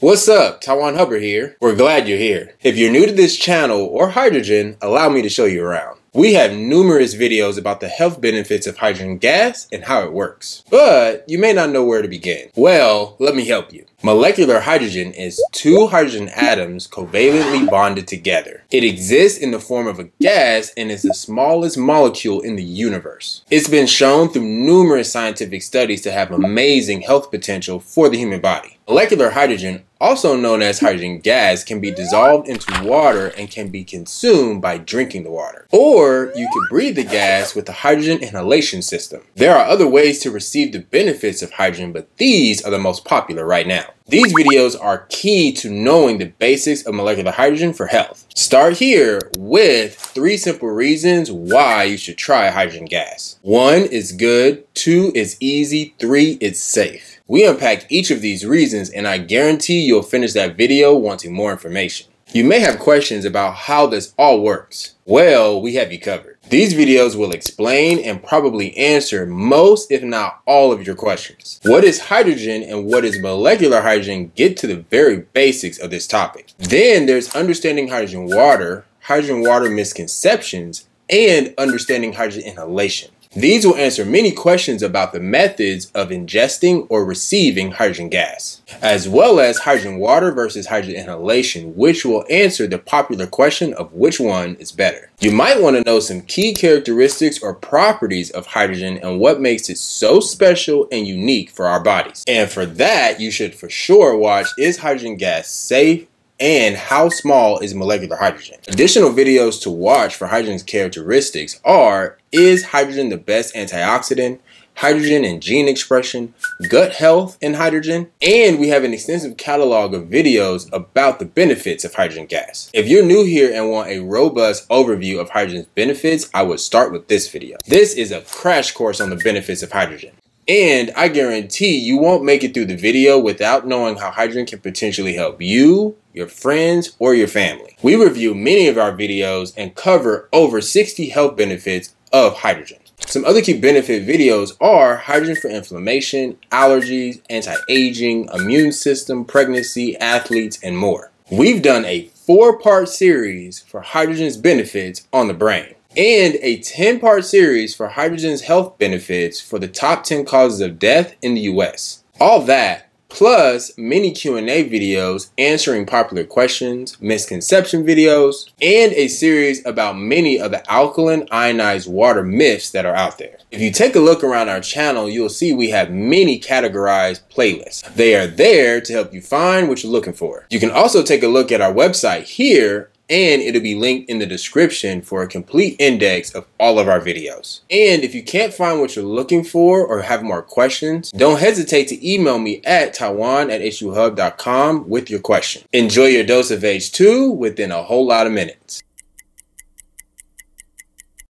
What's up? Tywon Hubbard here. We're glad you're here. If you're new to this channel or hydrogen, allow me to show you around. We have numerous videos about the health benefits of hydrogen gas and how it works. But you may not know where to begin. Well, let me help you. Molecular hydrogen is two hydrogen atoms covalently bonded together. It exists in the form of a gas and is the smallest molecule in the universe. It's been shown through numerous scientific studies to have amazing health potential for the human body. Molecular hydrogen, also known as hydrogen gas, can be dissolved into water and can be consumed by drinking the water. Or you can breathe the gas with the hydrogen inhalation system. There are other ways to receive the benefits of hydrogen, but these are the most popular right now. These videos are key to knowing the basics of molecular hydrogen for health. Start here with three simple reasons why you should try hydrogen gas. One is good, two is easy, three is safe. We unpack each of these reasons and I guarantee you'll finish that video wanting more information. You may have questions about how this all works. Well, we have you covered. These videos will explain and probably answer most, if not all of your questions. What is hydrogen and what is molecular hydrogen get to the very basics of this topic. Then there's understanding hydrogen water, hydrogen water misconceptions, and understanding hydrogen inhalation. These will answer many questions about the methods of ingesting or receiving hydrogen gas, as well as hydrogen water versus hydrogen inhalation, which will answer the popular question of which one is better. You might want to know some key characteristics or properties of hydrogen and what makes it so special and unique for our bodies. And for that, you should for sure watch Is Hydrogen Gas Safe? And how small is molecular hydrogen. Additional videos to watch for hydrogen's characteristics are Is hydrogen the best antioxidant? Hydrogen and gene expression, gut health in hydrogen, and we have an extensive catalog of videos about the benefits of hydrogen gas. If you're new here and want a robust overview of hydrogen's benefits, I would start with this video. This is a crash course on the benefits of hydrogen. And I guarantee you won't make it through the video without knowing how hydrogen can potentially help you, your friends, or your family. We review many of our videos and cover over 60 health benefits of hydrogen. Some other key benefit videos are hydrogen for inflammation, allergies, anti-aging, immune system, pregnancy, athletes, and more. We've done a four-part series for hydrogen's benefits on the brain and a 10 part series for hydrogen's health benefits for the top 10 causes of death in the US. All that plus many Q&A videos answering popular questions, misconception videos, and a series about many of the alkaline ionized water myths that are out there. If you take a look around our channel, you'll see we have many categorized playlists. They are there to help you find what you're looking for. You can also take a look at our website here and it'll be linked in the description for a complete index of all of our videos. And if you can't find what you're looking for or have more questions, don't hesitate to email me at tywon at h2hubb.com with your question. Enjoy your dose of H2 within a whole lot of minutes.